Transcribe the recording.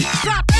Stop.